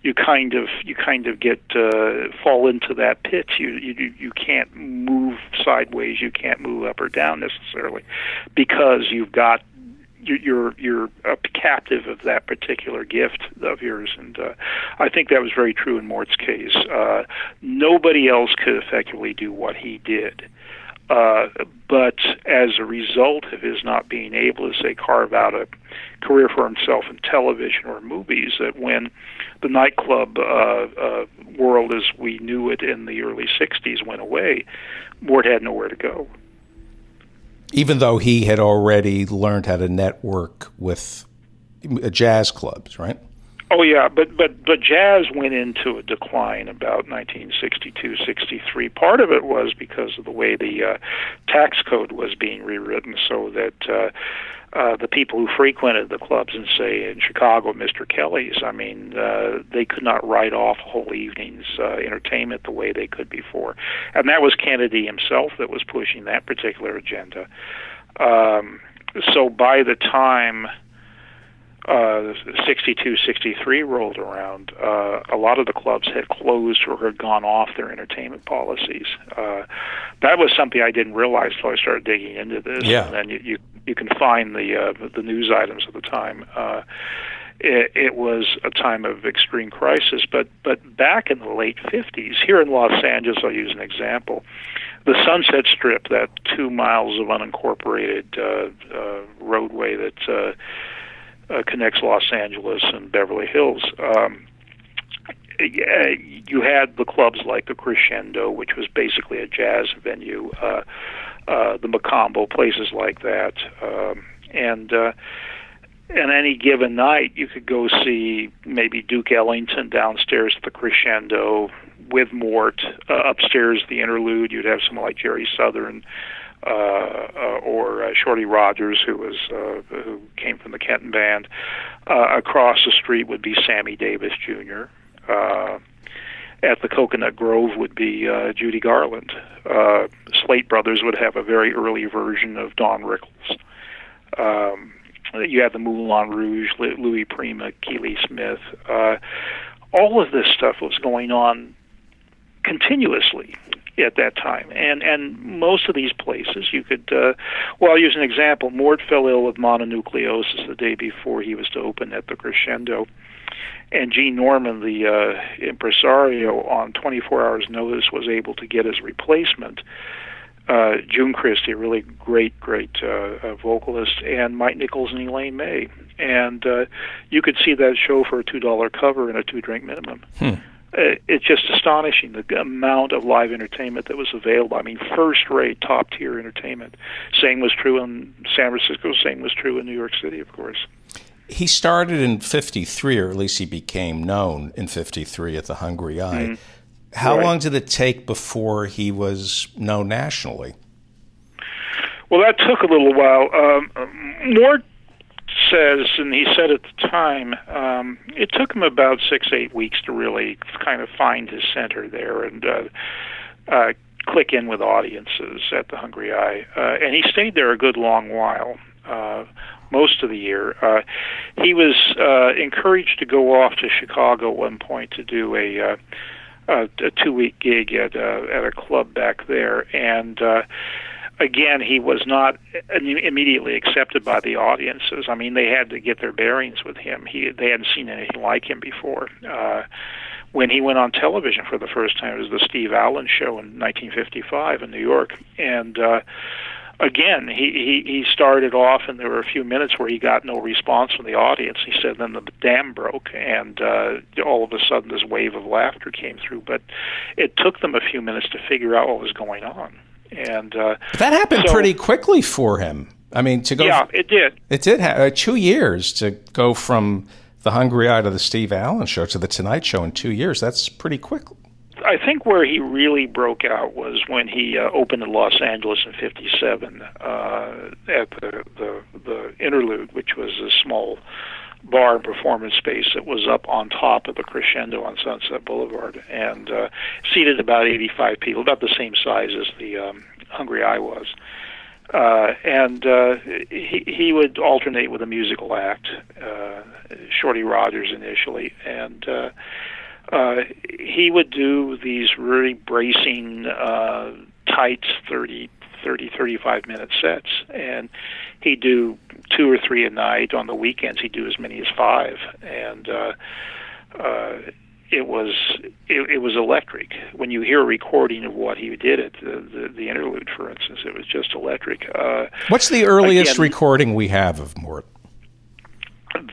you kind of you kind of get uh, fall into that pit. You you you can't move sideways. You can't move up or down necessarily because you've got you're you're a captive of that particular gift of yours, and uh, I think that was very true in Mort's case. Uh, nobody else could effectively do what he did. Uh, but as a result of his not being able to say carve out a career for himself in television or movies, that when the nightclub uh, uh, world as we knew it in the early '60s went away, Ward had nowhere to go. Even though he had already learned how to network with jazz clubs, right? Oh yeah, but but but jazz went into a decline about 1962, 63. Part of it was because of the way the uh, tax code was being rewritten, so that uh, uh, the people who frequented the clubs and say in Chicago, Mr. Kelly's, I mean, uh, they could not write off whole evenings uh, entertainment the way they could before, and that was Kennedy himself that was pushing that particular agenda. Um, so by the time uh, 62, 63 rolled around, uh, a lot of the clubs had closed or had gone off their entertainment policies. Uh, that was something I didn't realize until I started digging into this. Yeah. And then you, you, you can find the, uh, the news items of the time. Uh, it, it was a time of extreme crisis, but but back in the late 50s, here in Los Angeles, I'll use an example. The Sunset Strip, that two miles of unincorporated uh, uh, roadway that uh, uh, connects Los Angeles and Beverly Hills. Um, you had the clubs like the Crescendo, which was basically a jazz venue, uh, uh, the Mocambo, places like that, um, and uh, and any given night you could go see maybe Duke Ellington downstairs at the Crescendo, with Mort. Uh, upstairs, the interlude, you'd have someone like Jeri Southern uh, uh, or uh, Shorty Rogers, who was uh, who came from the Kenton Band. Uh, across the street would be Sammy Davis Jr. Uh, at the Coconut Grove would be uh, Judy Garland. Uh, Slate Brothers would have a very early version of Don Rickles. Um, you had the Moulin Rouge, Louis Prima, Keely Smith. Uh, all of this stuff was going on continuously at that time. And and most of these places, you could, uh, well, I'll use an example. Mort fell ill with mononucleosis the day before he was to open at the Crescendo. And Gene Norman, the uh, impresario, on 24 hours' notice, was able to get his replacement uh, June Christy, a really great, great uh, uh, vocalist, and Mike Nichols and Elaine May. And uh, you could see that show for a $2 cover and a two drink minimum. Hmm. It's just astonishing the amount of live entertainment that was available. I mean, first rate, top tier entertainment. Same was true in San Francisco, same was true in New York City, of course. He started in 53, or at least he became known in 53 at the Hungry i. Mm-hmm how right. long did it take before he was known nationally? Well, that took a little while. Um, Mort says, and he said at the time, um, it took him about six, eight weeks to really kind of find his center there and uh, uh, click in with audiences at the Hungry i. Uh, and he stayed there a good long while. Uh, most of the year. Uh, he was uh, encouraged to go off to Chicago at one point to do a uh, a, a two week gig at a, at a club back there, and uh, again, he was not immediately accepted by the audiences. I mean, they had to get their bearings with him. He they hadn't seen anything like him before. Uh, when he went on television for the first time, it was the Steve Allen Show in 1955 in New York, and uh, again, he, he he started off, and there were a few minutes where he got no response from the audience. He said, then the dam broke, and uh, all of a sudden this wave of laughter came through. But it took them a few minutes to figure out what was going on, and uh, that happened so, pretty quickly for him. I mean, to go, yeah, it did. It did have uh, two years to go from the Hungry i to the Steve Allen Show to the Tonight Show in two years. That's pretty quick. I think where he really broke out was when he uh, opened in Los Angeles in '57 uh, at the, the the Interlude, which was a small bar and performance space that was up on top of the Crescendo on Sunset Boulevard, and uh, seated about 85 people, about the same size as the um, Hungry i was. Uh, and uh, he he would alternate with a musical act, uh, Shorty Rogers initially, and uh, uh, he would do these really bracing, uh, tight 30, 30, 35 minute sets. And he'd do two or three a night. On the weekends, he'd do as many as five. And uh, uh, it was it, it was electric. When you hear a recording of what he did at the, the, the interlude, for instance, it was just electric. Uh, What's the earliest again, recording we have of Mort?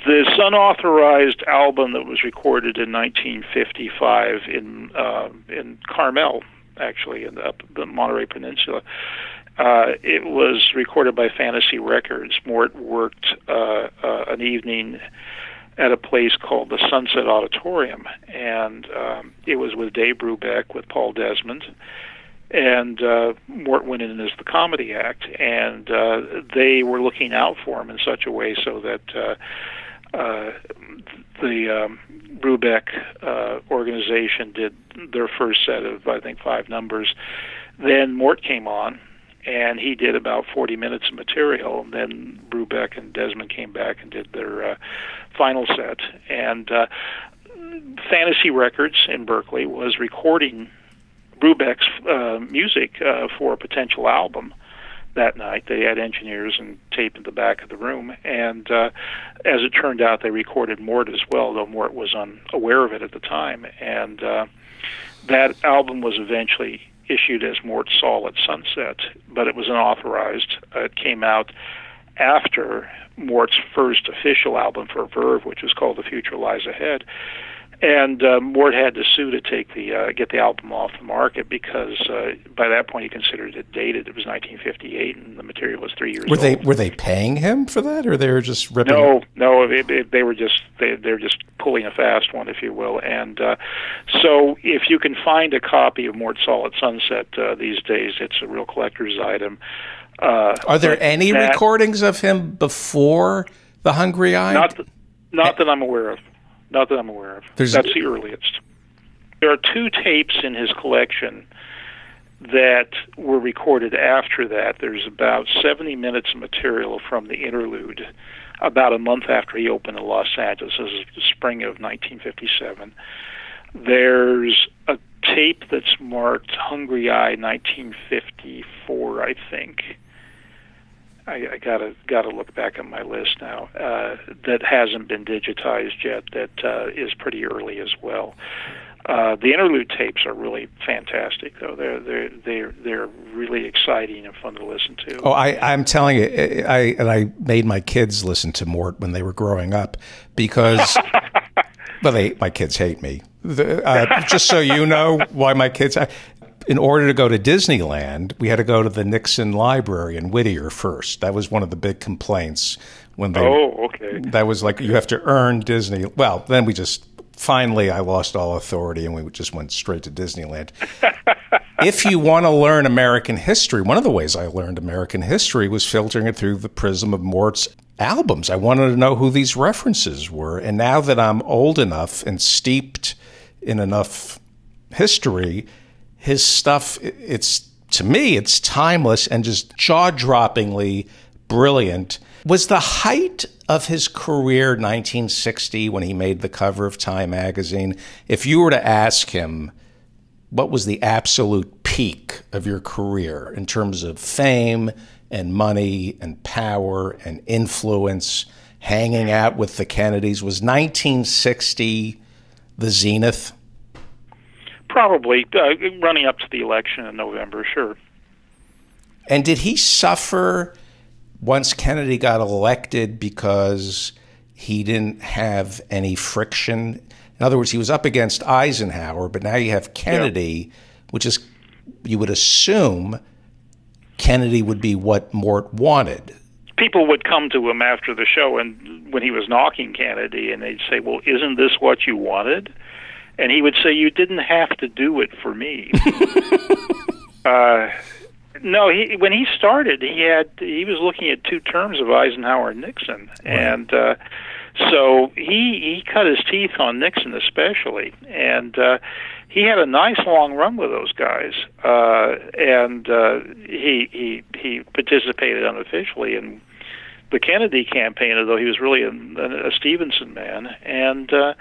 this unauthorized album that was recorded in 1955 in uh, in Carmel, actually in the, up the Monterey Peninsula. Uh, it was recorded by Fantasy Records. Mort worked uh, uh, an evening at a place called the Sunset Auditorium, and um, it was with Dave Brubeck, with Paul Desmond, and uh, Mort went in as the comedy act, and uh, they were looking out for him in such a way so that uh, uh, the um, Brubeck uh, organization did their first set of I think five numbers. Then Mort came on, and he did about 40 minutes of material. And then Brubeck and Desmond came back and did their uh, final set. And uh, Fantasy Records in Berkeley was recording Brubeck's uh, music uh, for a potential album that night. They had engineers and tape in the back of the room, and uh, as it turned out, they recorded Mort as well, though Mort was unaware of it at the time. And uh, that album was eventually issued as Mort Sahl at Sunset, but it was unauthorized. Uh, it came out after Mort's first official album for Verve, which was called The Future Lies Ahead and uh, Mort had to sue to take the uh, get the album off the market because uh, by that point he considered it dated. It was 1958, and the material was three years. Were they old. were they paying him for that, or they were just ripping? No, it? no, it, it, they were just they they're just pulling a fast one, if you will. And uh, so, if you can find a copy of Mort Saw Sunset uh, these days, it's a real collector's item. Uh, Are there any that- recordings of him before the Hungry i? Not, th- not that I'm aware of. Not that I'm aware of. There's- That's the earliest. There are two tapes in his collection that were recorded after that. There's about 70 minutes of material from the interlude about a month after he opened in Los Angeles. This is the spring of 1957. There's a tape that's marked Hungry i 1954, I think. I, I gotta gotta look back on my list now. Uh, that hasn't been digitized yet. That uh, is pretty early as well. Uh, the interlude tapes are really fantastic, though. They're they're they're they're really exciting and fun to listen to. Oh, I, I'm telling you, I and I made my kids listen to Mort when they were growing up because, <laughs> well, they my kids hate me. The, uh, just so you know, why my kids. I, in order to go to Disneyland, we had to go to the Nixon Library in Whittier first. That was one of the big complaints when they. Oh, okay. That was like you have to earn Disney. Well, then we just finally I lost all authority and we just went straight to Disneyland. <laughs> if you want to learn American history, one of the ways I learned American history was filtering it through the prism of Mort's albums. I wanted to know who these references were. And now that I'm old enough and steeped in enough history, his stuff it's to me it's timeless and just jaw-droppingly brilliant. Was the height of his career 1960 when he made the cover of Time magazine? If you were to ask him what was the absolute peak of your career in terms of fame and money and power and influence, hanging out with the Kennedys, was 1960 the zenith? Probably uh, running up to the election in November, sure. And did he suffer once Kennedy got elected because he didn't have any friction? In other words, he was up against Eisenhower, but now you have Kennedy, yeah. which is, you would assume, Kennedy would be what Mort wanted. People would come to him after the show, and when he was knocking Kennedy, and they'd say, "Well, isn't this what you wanted?" And he would say, "You didn't have to do it for me." <laughs> uh, no, he when he started, he had he was looking at two terms of Eisenhower and Nixon, right. and uh, so he he cut his teeth on Nixon especially, and uh, he had a nice long run with those guys, uh, and uh, he he he participated unofficially in the Kennedy campaign, although he was really a, a Stevenson man, and uh,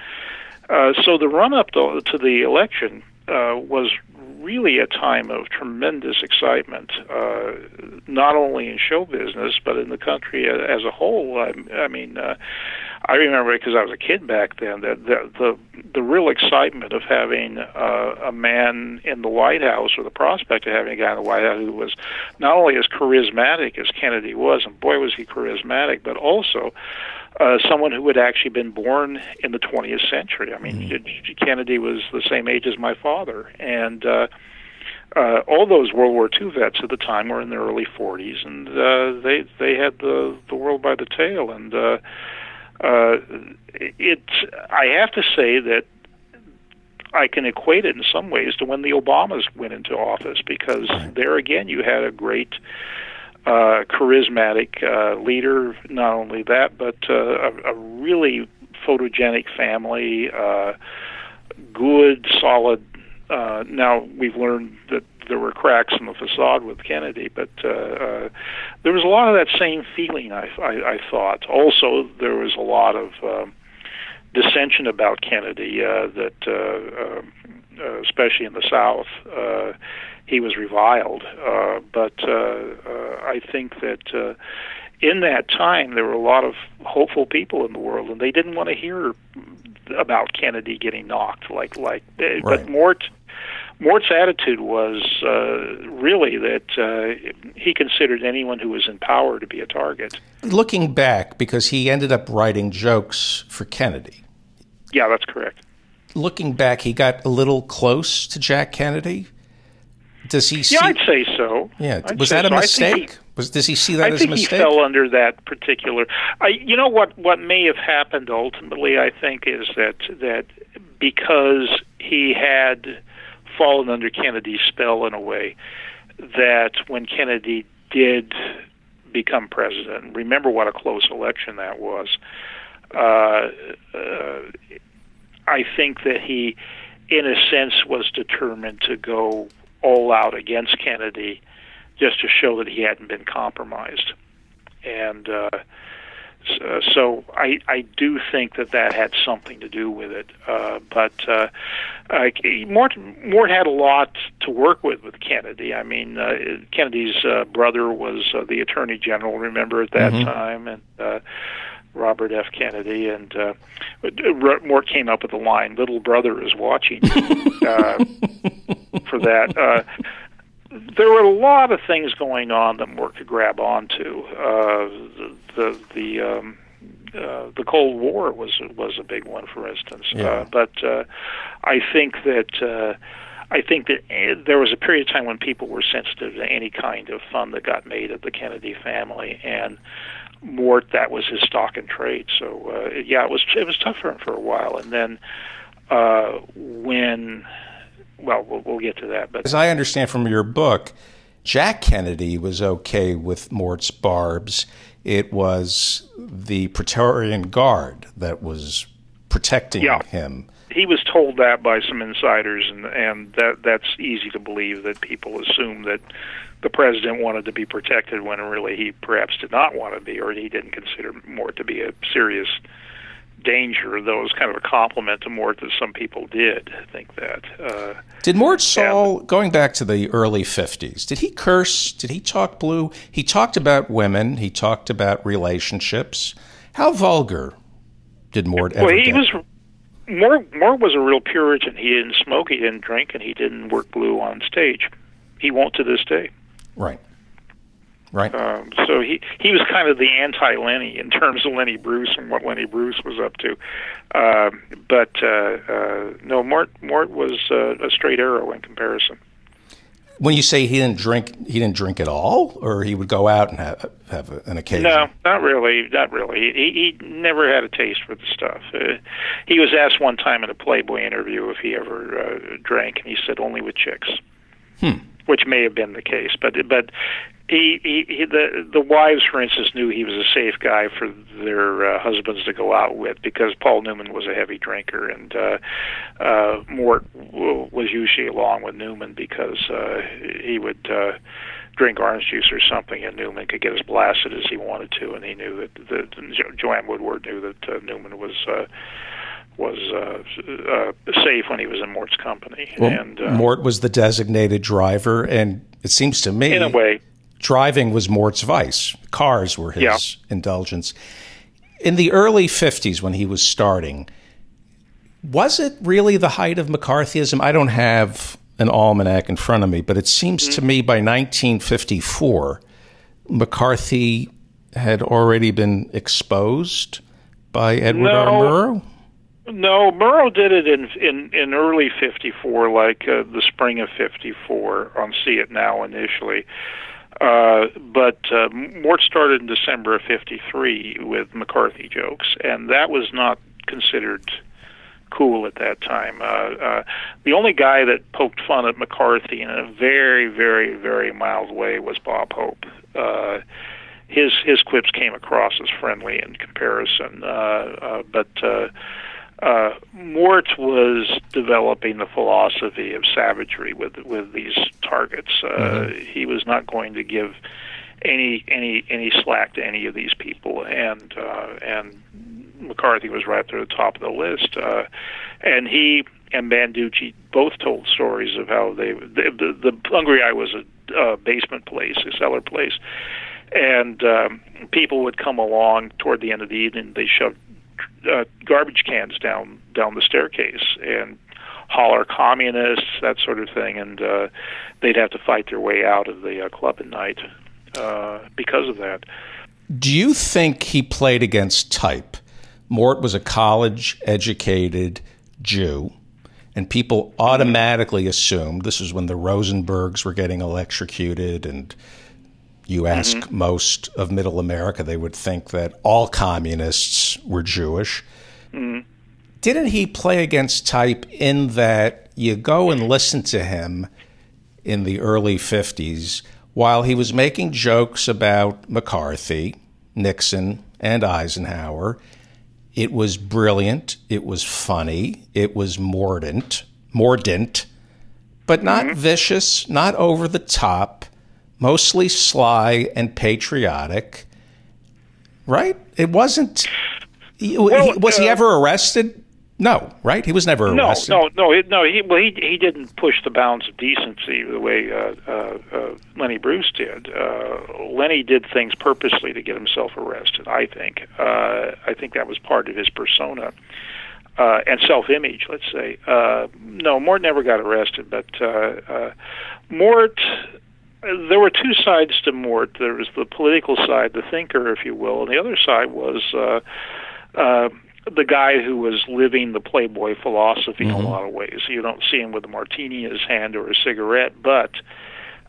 uh, so the run up to, to the election uh, was really a time of tremendous excitement, uh, not only in show business but in the country as a whole. I, I mean, uh, I remember because I was a kid back then that the the, the real excitement of having uh, a man in the White House, or the prospect of having a guy in the White House who was not only as charismatic as Kennedy was, and boy was he charismatic, but also uh, someone who had actually been born in the 20th century. I mean, mm-hmm. Kennedy was the same age as my father, and uh, uh, all those World War II vets at the time were in their early 40s, and uh, they they had the the world by the tail. And uh, uh, it, I have to say that I can equate it in some ways to when the Obamas went into office, because there again you had a great uh, charismatic uh, leader. Not only that, but uh, a, a really photogenic family, uh, good, solid. Uh, now we've learned that there were cracks in the facade with Kennedy, but uh, uh, there was a lot of that same feeling. I, I, I thought. Also, there was a lot of um, dissension about Kennedy uh, that, uh, uh, especially in the South. Uh, he was reviled. Uh, but uh, uh, I think that uh, in that time there were a lot of hopeful people in the world, and they didn't want to hear about Kennedy getting knocked. Like like, right. but Mort. Mort's attitude was uh, really that uh, he considered anyone who was in power to be a target. Looking back, because he ended up writing jokes for Kennedy. Yeah, that's correct. looking back, he got a little close to Jack Kennedy? Does he? See, yeah, I'd say so. Yeah, I'd was that a so. Mistake? he- was does he see that I as a mistake? I think he fell under that particular. I, you know what? What may have happened ultimately, I think, is that that because he had fallen under Kennedy's spell in a way, that when Kennedy did become president, remember what a close election that was. Uh, uh, I think that he, in a sense, was determined to go all out against Kennedy just to show that he hadn't been compromised. And uh, so, so I, I do think that that had something to do with it. Uh, but uh, uh, Mort, Mort had a lot to work with with Kennedy. I mean, uh, Kennedy's uh, brother was uh, the Attorney General, remember, at that Mhm. time, and uh, Robert F. Kennedy. And uh, Mort came up with the line, Little brother is watching <laughs> uh, for that. Uh, there were a lot of things going on that Mort could grab onto. Uh, the the the, um, uh, the Cold War was was a big one, for instance. Yeah. Uh, but uh, I think that. Uh, I think that eh, there was a period of time when people were sensitive to any kind of fun that got made of the Kennedy family, and Mort that was his stock and trade. So uh, yeah, it was it was tough for him for a while, and then uh, when well, we'll we'll get to that, but As I understand from your book, Jack Kennedy was okay with Mort's barbs. It was the Praetorian Guard that was protecting Yeah. him. he was told that by some insiders, and and that that's easy to believe that people assume that the president wanted to be protected when really he perhaps did not want to be, or he didn't consider Mort to be a serious danger. Though it was kind of a compliment to Mort that some people did think that. Uh, Did Mort Sahl, going back to the early 50s, did he curse? Did he talk blue? He talked about women. He talked about relationships. How vulgar did Mort ever well, he get? was. Mort, Mort was a real Puritan. He didn't smoke, he didn't drink, and he didn't work blue on stage. He won't to this day. Right. Right. Um, so he he was kind of the anti Lenny in terms of Lenny Bruce and what Lenny Bruce was up to. Um, but uh, uh, no, Mort Mort was uh, a straight arrow in comparison. when you say he didn't drink, he didn't drink at all, or he would go out and have, have an occasion? No, not really, not really. He, he never had a taste for the stuff. Uh, he was asked one time in a Playboy interview if he ever uh, drank, and he said only with chicks, Hmm. Which may have been the case. But but he, he, he the the wives, for instance, knew he was a safe guy for their uh, husbands to go out with because Paul Newman was a heavy drinker, and uh, uh, Mort was usually along with Newman because uh, he would. Uh, drink orange juice or something, and Newman could get as blasted as he wanted to, and he knew that, that Jo- Joanne Woodward knew that uh, Newman was uh, was uh, uh, safe when he was in Mort's company, Well, and uh, Mort was the designated driver, and it seems to me in a way, driving was Mort's vice. Cars were his Yeah. indulgence. In the early 50s, when he was starting, was it really the height of McCarthyism? I don't have an almanac in front of me, but it seems to me by 1954, McCarthy had already been exposed by Edward R. Murrow. No, Murrow did it in in in early '54, like uh, the spring of '54 on See It Now initially. Uh, but uh, Mort started in December of '53 with McCarthy jokes, and that was not considered cool at that time. Uh, uh, the only guy that poked fun at McCarthy in a very, very, very mild way was Bob Hope. Uh, his his quips came across as friendly in comparison, uh, uh, but. Uh, uh, Mort was developing the philosophy of savagery with with these targets. Uh, Mhm. He was not going to give any any any slack to any of these people, and uh, and McCarthy was right there at the top of the list. Uh, and he and Banducci both told stories of how they the the, the Hungry i was a uh, basement place, a cellar place, and um, people would come along toward the end of the evening. They shoved uh, garbage cans down down the staircase and holler communists, that sort of thing, and uh, they'd have to fight their way out of the uh, club at night uh, because of that. Do you think he played against type? Mort was a college educated Jew. and people automatically assumed this is when the Rosenbergs were getting electrocuted and you ask mm-hmm. most of middle America, they would think that all communists were Jewish. Mm-hmm. Didn't he play against type in that you go and listen to him in the early 50s while he was making jokes about McCarthy, Nixon, and Eisenhower? It was brilliant. It was funny. It was mordant, mordant, but not mm-hmm. vicious, not over the top mostly sly and patriotic, right? It wasn't. Well, was uh, he ever arrested? No, right? He was never arrested. No, no, no, no. He well, he he didn't push the bounds of decency the way uh, uh, uh, Lenny Bruce did. Uh, Lenny did things purposely to get himself arrested. I think. Uh, I think that was part of his persona. Uh, and self-image, let's say. Uh, no, Mort never got arrested, but uh, uh, Mort there were two sides to Mort. There was the political side, the thinker, if you will, and the other side was uh, uh, the guy who was living the Playboy philosophy mm-hmm. in a mm-hmm. lot of ways. You don't see him with a martini in his hand or a cigarette, but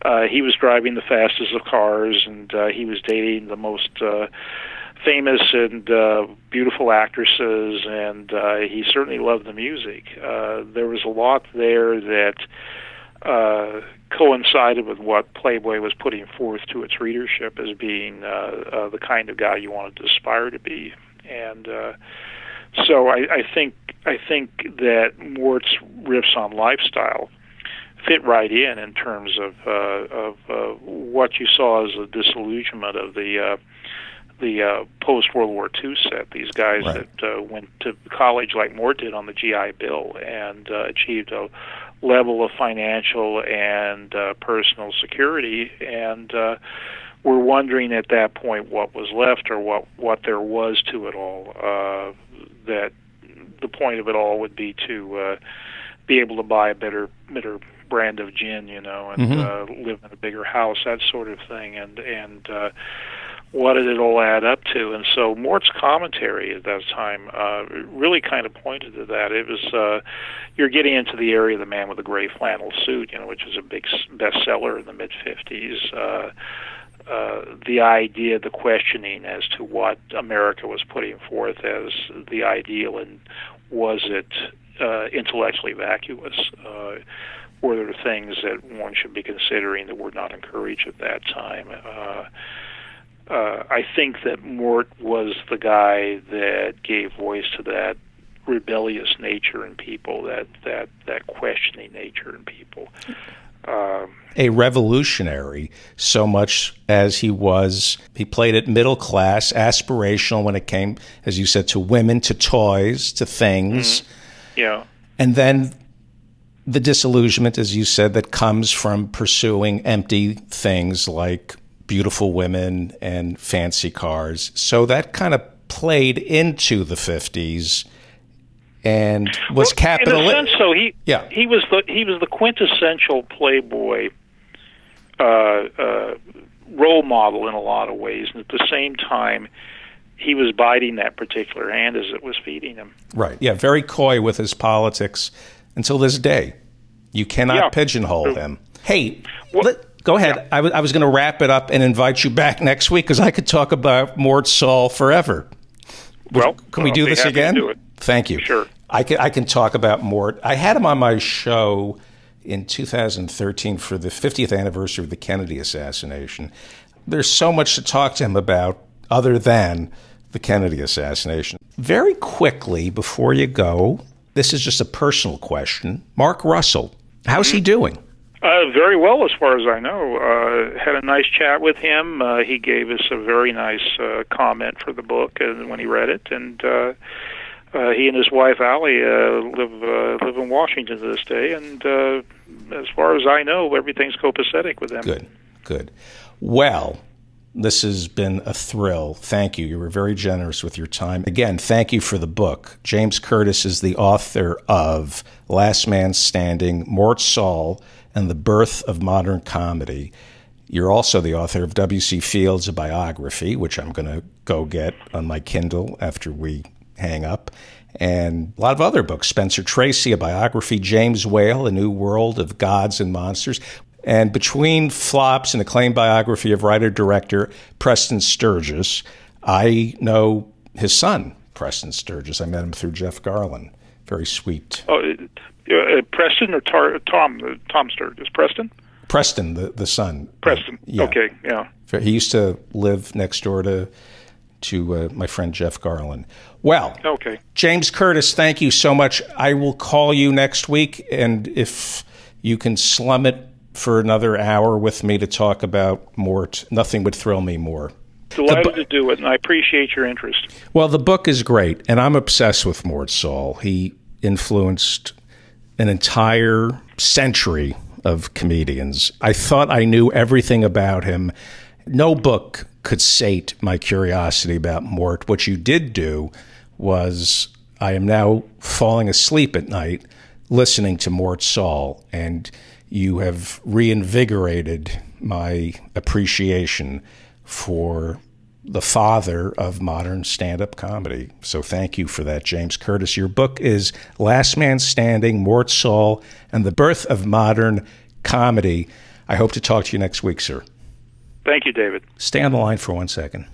uh, he was driving the fastest of cars, and uh, he was dating the most. Uh, famous and uh, beautiful actresses, and uh, he certainly loved the music. Uh, there was a lot there that uh, coincided with what Playboy was putting forth to its readership as being uh, uh, the kind of guy you wanted to aspire to be, and uh, so I, I think I think that Mort's riffs on lifestyle fit right in in terms of uh, of uh, what you saw as a disillusionment of the uh, the uh, post World War II set. These guys right. that uh, went to college like Mort did on the GI Bill and uh, achieved a level of financial and uh, personal security, and uh, we're wondering at that point what was left or what what there was to it all. Uh, that the point of it all would be to uh, be able to buy a better better brand of gin, you know, and mm-hmm. uh, live in a bigger house, that sort of thing, and and uh, what did it all add up to? And so Mort's commentary at that time uh, really kind of pointed to that. It was uh, you're getting into the area of the man with the gray flannel suit, you know, which was a big bestseller in the mid '50s. Uh, uh, the idea, the questioning as to what America was putting forth as the ideal, and was it uh, intellectually vacuous? Uh, were there things that one should be considering that were not encouraged at that time? Uh, uh, I think that Mort was the guy that gave voice to that rebellious nature in people, that that that questioning nature in people. Um, a revolutionary, so much as he was. He played it middle class, aspirational when it came, as you said, to women, to toys, to things. Mm-hmm. Yeah. And then the disillusionment, as you said, that comes from pursuing empty things like beautiful women and fancy cars. So that kind of played into the 50s and was well, capital in a sense so he yeah. he was the he was the quintessential playboy uh, uh, role model in a lot of ways and at the same time he was biting that particular hand as it was feeding him right yeah very coy with his politics until this day you cannot yeah. pigeonhole him hey well, let, Go ahead. Yeah. I, w- I was going to wrap it up and invite you back next week because I could talk about Mort Sahl forever. Well, can we do this again? Do Thank you. Sure. I can I can talk about Mort. I had him on my show in 2013 for the 50th anniversary of the Kennedy assassination. There's so much to talk to him about other than the Kennedy assassination. Very quickly before you go, this is just a personal question. Mark Russell, how's mm-hmm. he doing? Uh, very well, as far as I know. Uh, had a nice chat with him. Uh, he gave us a very nice uh, comment for the book and when he read it, and uh, uh, he and his wife Allie uh, live uh, live in Washington to this day. And uh, as far as I know, everything's copacetic with them. Good, good. Well, this has been a thrill. Thank you. You were very generous with your time. Again, thank you for the book. James Curtis is the author of Last Man Standing, Mort Sahl and the birth of modern comedy. You're also the author of W.C. Fields, a biography, which I'm going to go get on my Kindle after we hang up. and a lot of other books. Spencer Tracy, a biography, James Whale, A New World of Gods and Monsters. And between flops, an acclaimed biography of writer director Preston Sturges, I know his son, Preston Sturges. I met him through Jeff Garlin. Very sweet. Oh, uh, Preston or Tar- Tom? Uh, Tom Sturges. Preston? Preston, the, the son. Preston. Yeah. Okay, yeah. He used to live next door to to uh, my friend Jeff Garlin. Well, okay. James Curtis, thank you so much. I will call you next week, and if you can slum it for another hour with me to talk about Mort, nothing would thrill me more. Delighted to do it, and I appreciate your interest. Well, the book is great, and I'm obsessed with Mort Sahl. He influenced an entire century of comedians. I thought I knew everything about him. No book could sate my curiosity about Mort. What you did do was I am now falling asleep at night listening to Mort Sahl, and you have reinvigorated my appreciation for the father of modern stand up comedy. So thank you for that, James Curtis. Your book is Last Man Standing, Mort Sahl, and the Birth of Modern Comedy. I hope to talk to you next week, sir. Thank you, David. Stay on the line for one second.